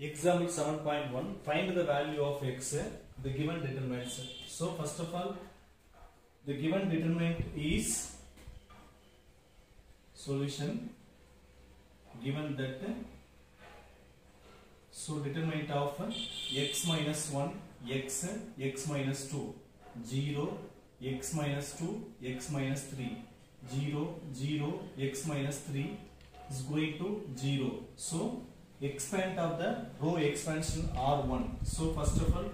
Example 7.1 Find the value of x, the given determinants. So, first of all, the given determinant is solution. Given that so determinant of x minus 1 x x minus 2 0 x minus 2 x minus 3 0 0 x minus 3 is going to 0 so expand of the row expansion r1 so first of all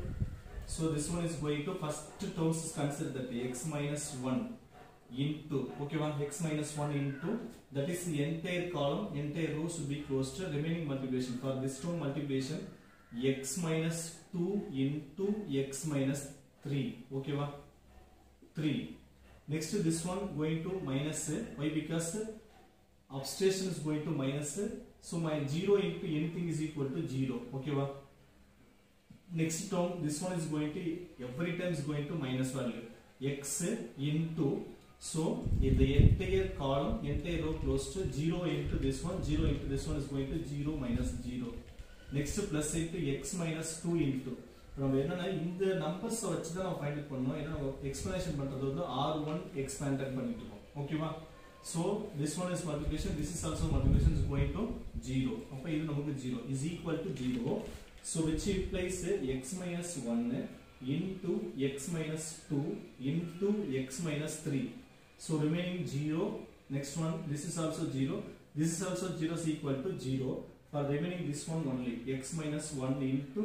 so this one is going to first terms is considered that x minus 1 into okay one x minus 1 into that is the entire column entire row should be closed remaining multiplication. For this term multiplication x minus 2 into x minus 3 okay one 3 next this one going to minus why? Because Abstraction is going to minus so my 0 into anything is equal to 0 okay one next term this one is going to every time is going to minus value x into so in the entire column entire row close to 0 into this one 0 into this one is going to 0 minus 0 next plus into x minus 2 into நம்ம என்னன்னா இந்த numbers வச்சு தான் நம்ம find பண்ணோம் ஏன்னா explanation பண்றது வந்து ஆர் ஒன் எக்ஸ்பேண்டட் பண்ணிட்டு இருக்கோம் ஓகேவா so this one is multiplication this is also multiplication is going to zero அப்போ இது நமக்கு zero is equal to zero so which implies x minus ஒன்னு into x minus 2 into x minus 3 so remaining 0 next one this is also 0 this is also 0 is equal to 0 for remaining this one only x minus 1 into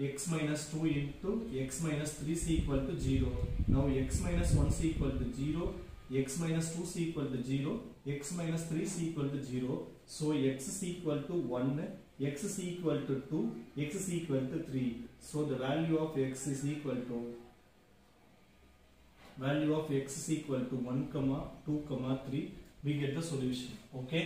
x minus 2 into x minus 3 is equal to 0 now x minus 1 is equal to 0 X minus 2 is equal to 0 x minus 3 is equal to 0 so x is equal to 1 x is equal to 2 x is equal to 3 so the value of x is equal to value of x is equal to 1 comma 2 comma 3 we get the solution okay